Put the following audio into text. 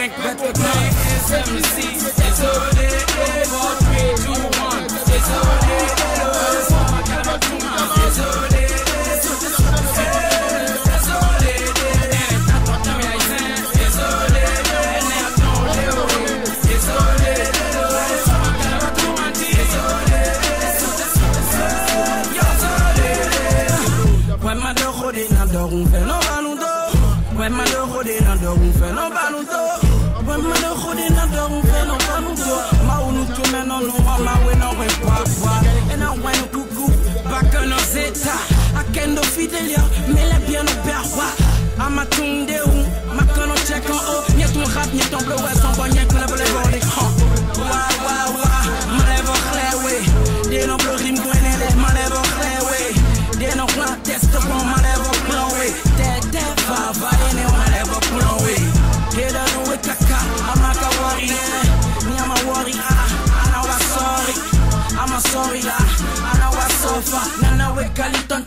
bank replica. It's all dog holding, I'm dog, fell over. When my little hoodie do un fe no ba nu do. When my little hoodie na do un fe no ba nu do. Ma unu tu me no no ma ma we no. Nana weka Lipton